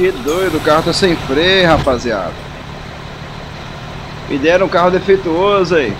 Que doido, o carro tá sem freio, rapaziada. Me deram um carro defeituoso aí.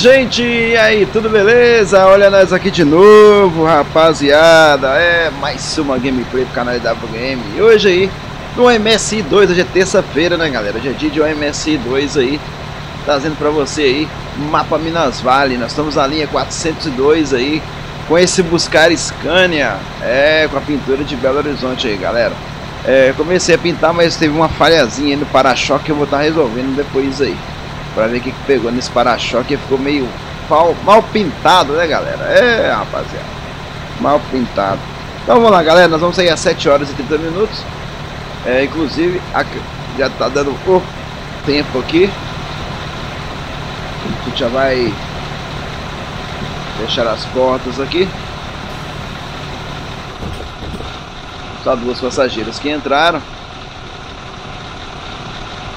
Gente, e aí, tudo beleza? Olha nós aqui de novo, rapaziada. É mais uma gameplay pro canal W Game. E hoje aí, no MSI 2, hoje é terça-feira, né, galera? Hoje é dia de MSI 2 aí, trazendo pra você aí, mapa Minas Vale. Nós estamos na linha 402 aí, com esse Buscar Scania, é, com a pintura de Belo Horizonte aí, galera. É, comecei a pintar, mas teve uma falhazinha no para-choque que eu vou estar tá resolvendo depois aí. Pra ver o que, pegou nesse para-choque. Ficou meio mal, mal pintado, né, galera? É, rapaziada. Mal pintado. Então vamos lá, galera. Nós vamos sair às 7 horas e 30 minutos. É, inclusive, já tá dando o tempo aqui. A gente já vai fechar as portas aqui. Só duas passageiras que entraram.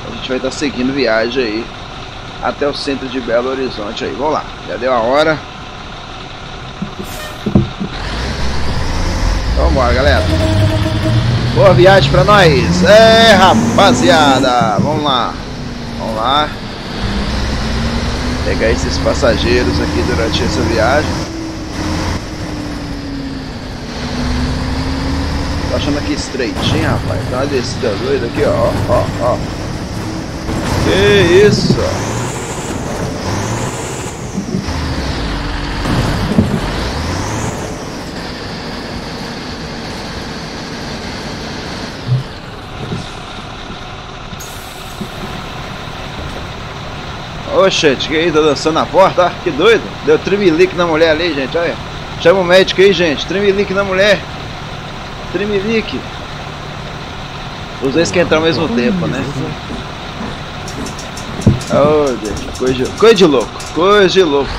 A gente vai estar tá seguindo viagem aí até o centro de Belo Horizonte aí. Vamos lá, já deu a hora. Então, embora, galera. Boa viagem pra nós. É, rapaziada. Vamos lá. Vamos lá. Pegar esses passageiros aqui durante essa viagem. Tô achando aqui estreitinho, rapaz. Tá uma descida doida aqui, ó. Ó, ó. Que isso? Oxente, que aí, tá dançando na porta, que doido. Deu trimilique na mulher ali, gente, olha. Chama o médico aí, gente. Trimilique na mulher. Trimilique. Os dois que entram ao mesmo tempo, né? Oh, gente, coisa de, coisa de louco. Coisa de louco.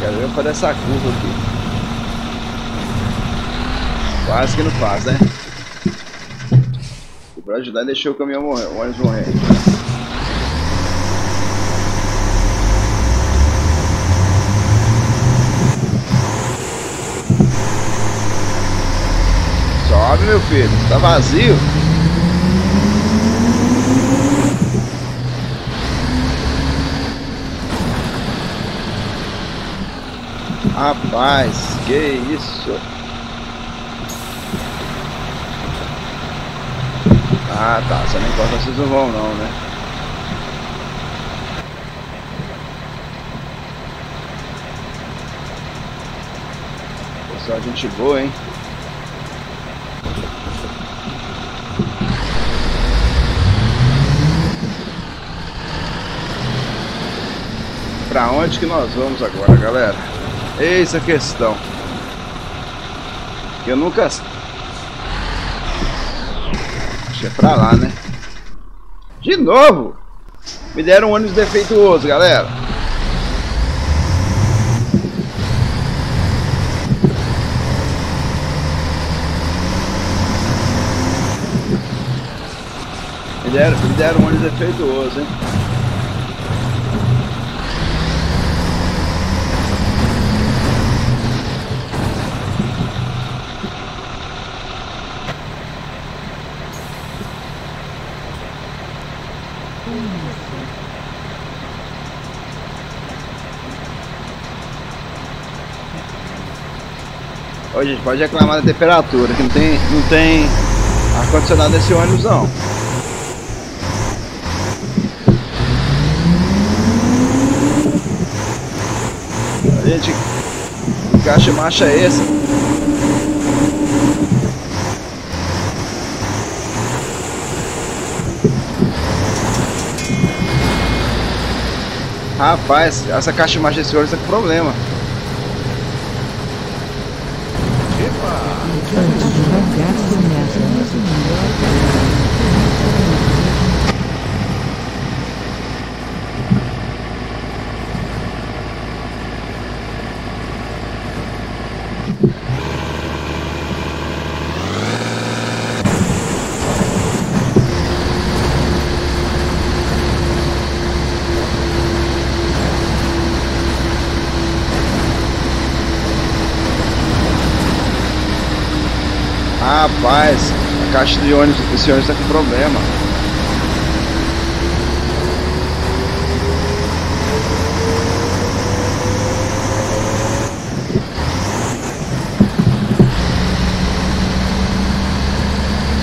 Quero ver fazer essa curva aqui. Quase que não faz, né? Pra ajudar, deixou o caminhão morrer, o ônibus morrer. Sobe, meu filho. Tá vazio. Rapaz, que isso? Ah, tá. Você não importa vocês não vão não, né? Pessoal, gente boa, hein? Pra onde que nós vamos agora, galera? Eis a questão. Eu nunca é pra lá, né? De novo! Me deram um ônibus defeituoso, galera. Me deram, me deram um ônibus defeituoso, hein? Ô, gente, pode reclamar da temperatura, que não tem, não tem ar-condicionado nesse ônibus não. A gente, caixa marcha é Rapaz, essa caixa de marcha desse ônibus tá com problema. Rapaz, a caixa de ônibus, esse ônibus tá com problema.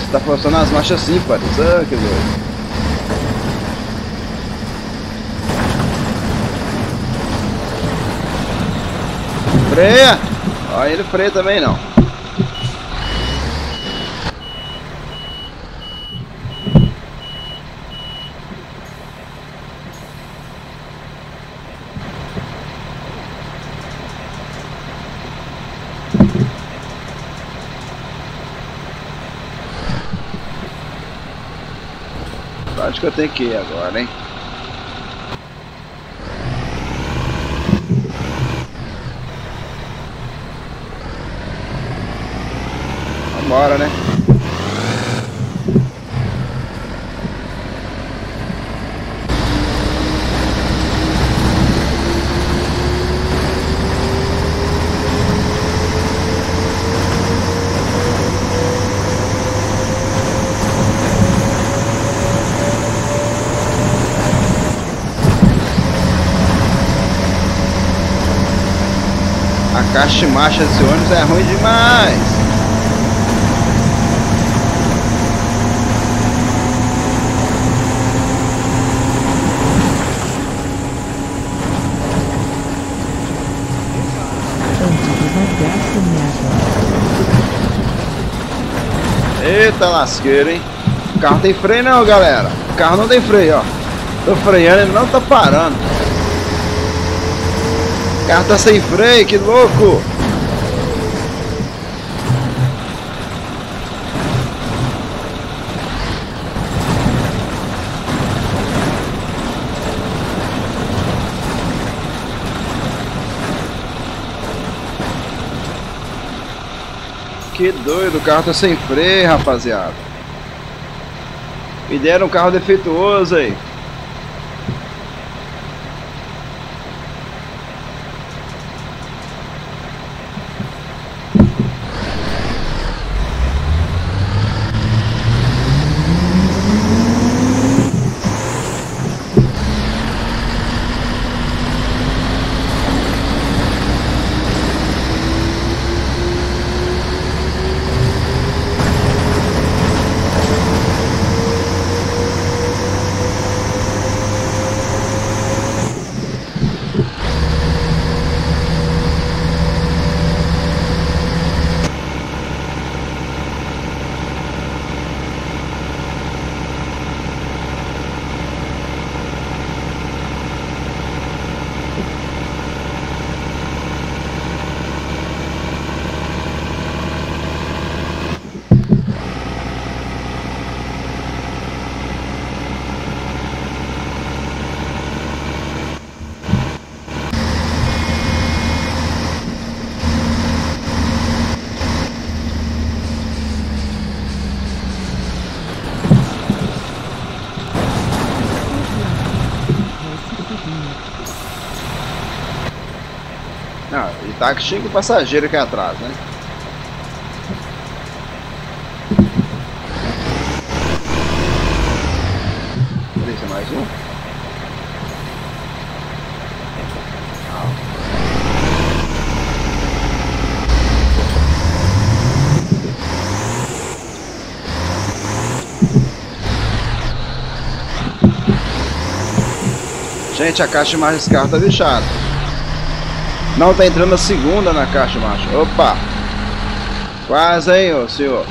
Está funcionando as marchas ímpares, ah, que doido. Freia! Olha ele freia também não. Acho que eu tenho que ir agora, hein? Vambora, né? Caixa de marcha desse ônibus é ruim demais. Eita lasqueira, hein? O carro tem freio não, galera. O carro não tem freio, ó. Tô freando, ele não tá parando. O carro tá sem freio, que louco! Que doido, o carro tá sem freio, rapaziada. Me deram um carro defeituoso aí. Não, e tá cheio de passageiro aqui atrás, né? Deixa mais um. Gente, a caixa mais desse carro tá deixada. Não, tá entrando a segunda na caixa, macho. Opa! Quase aí, ô senhor.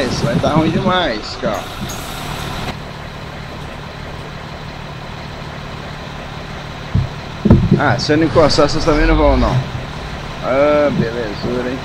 Rapaz, vai dar ruim demais, cara. Ah, se eu não encostar, vocês também não vão não. Ah, beleza, hein?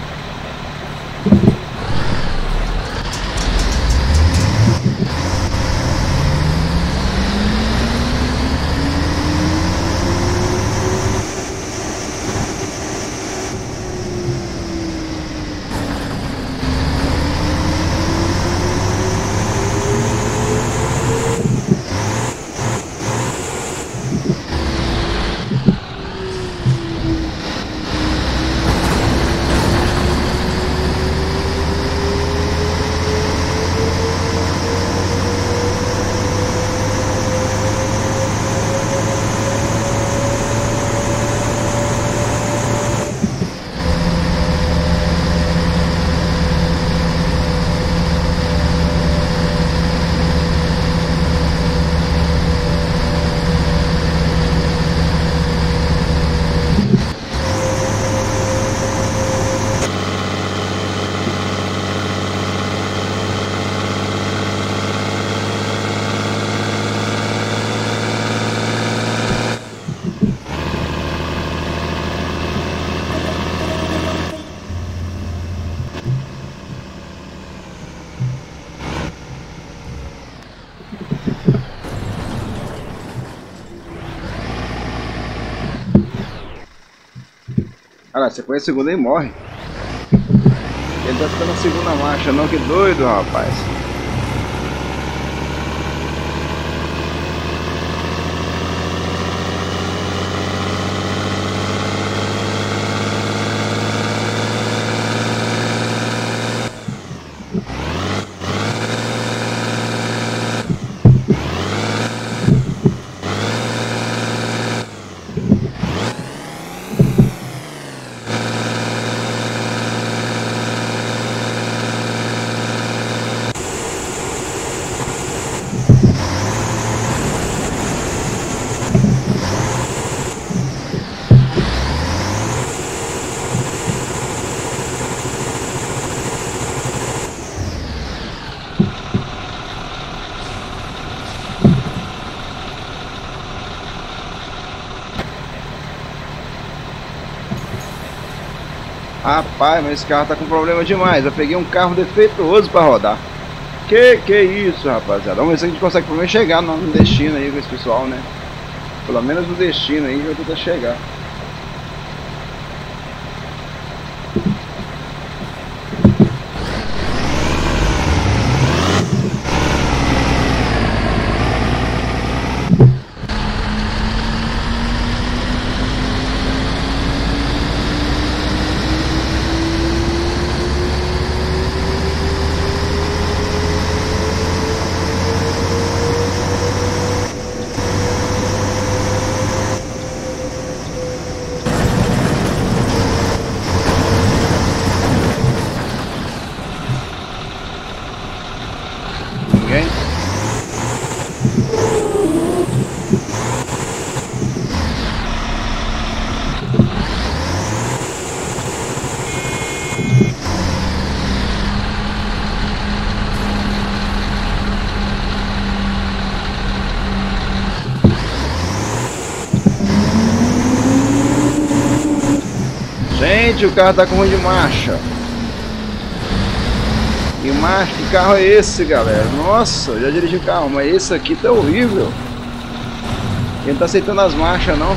Cara, você põe a segunda e morre. Ele tá ficando na segunda marcha, não? Que doido, rapaz. Rapaz, mas esse carro tá com problema demais. Eu peguei um carro defeituoso para rodar. Que que isso, rapaziada? Vamos ver se a gente consegue pelo menos chegar no destino aí com esse pessoal, né? Pelo menos no destino aí, vai tentar chegar. Gente, o carro tá com ruim de marcha. Que marcha, que carro é esse, galera? Nossa, já dirigi carro, mas esse aqui tá horrível. Ele não tá aceitando as marchas, não.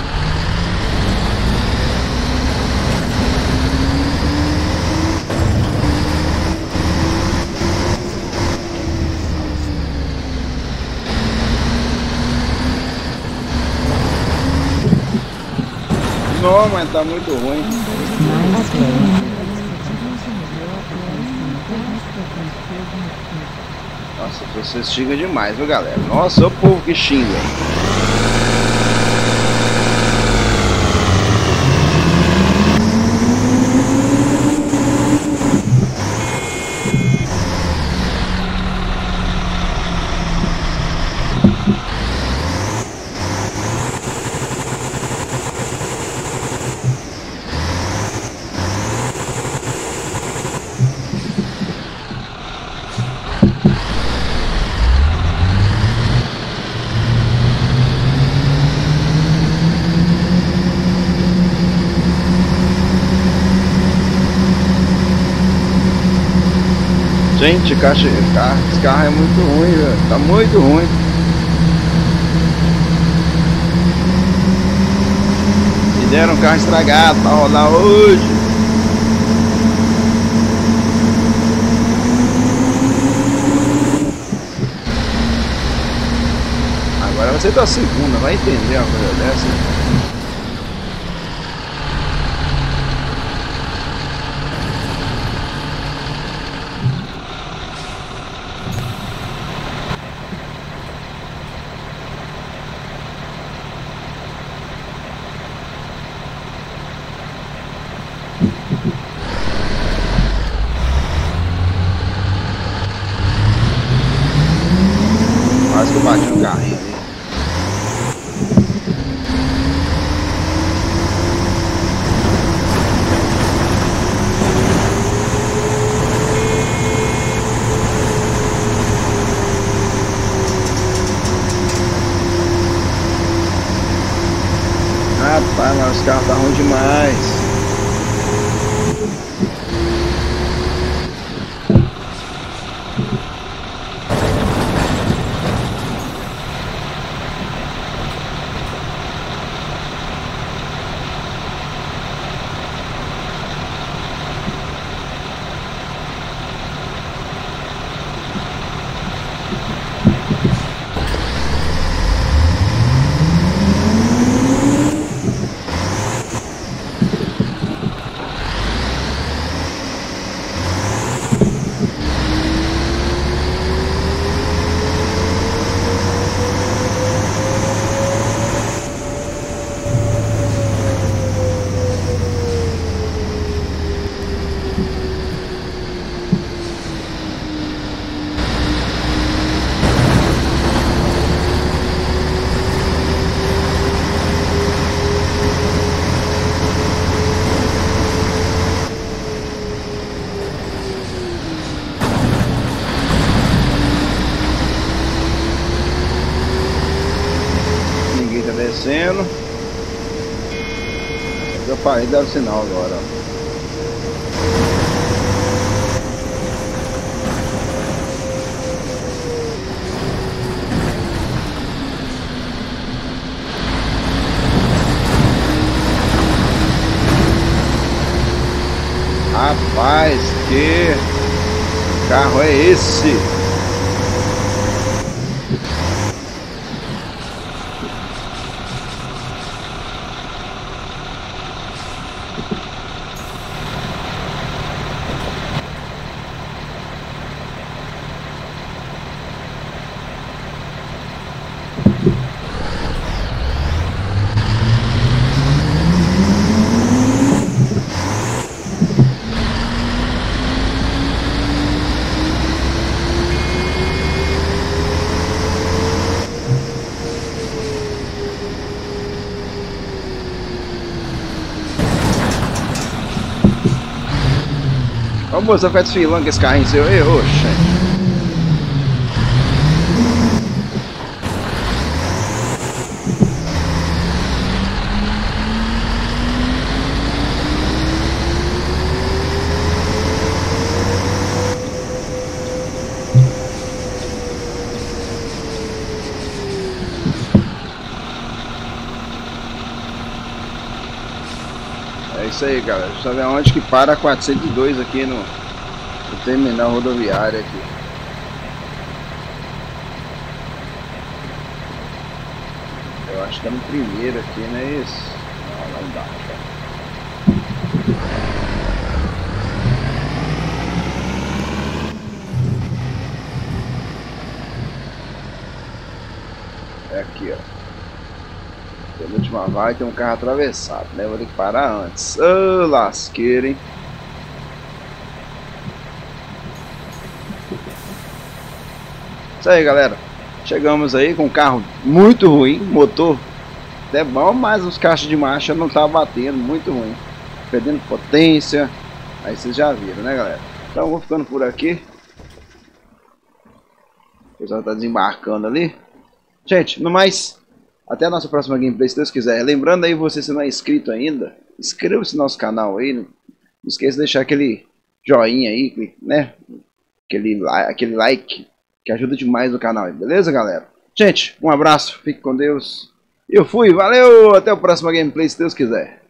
Não, mas tá muito ruim. Nossa, vocês xingam demais, viu galera? Nossa, o povo que xinga. Gente, caixa, carro, esse carro é muito ruim, velho. Tá muito ruim. Me deram um carro estragado pra rodar hoje. Agora você tá segunda, vai entender uma coisa dessa. Quase que eu bati no carrinho ali. Rapaz, mas os carros tá ruim demais. Ninguém tá descendo. De dar o sinal agora. Rapaz, que carro é esse? Vai ficar desfilando com esse carrinho seu aí, oxe. É isso aí, galera. Eu ver onde que para a 402 aqui no, no terminal rodoviário aqui. Eu acho que é no primeiro aqui, não é isso? Não, ó. É aqui, ó. Penúltima vai tem um carro atravessado, né? Vou ter que parar antes. Ô, lasqueira, hein? Isso aí, galera. Chegamos aí com um carro muito ruim, motor até bom, mas os caixas de marcha não estavam batendo, muito ruim. Perdendo potência. Aí vocês já viram, né, galera? Então vou ficando por aqui. O pessoal tá desembarcando ali. Gente, no mais, até a nossa próxima gameplay, se Deus quiser. Lembrando aí, você se não é inscrito ainda, inscreva-se no nosso canal aí. Não esqueça de deixar aquele joinha aí, né? aquele, aquele like que ajuda demais o canal, beleza, galera? Gente, um abraço, fique com Deus. Eu fui, valeu, até o próximo gameplay, se Deus quiser.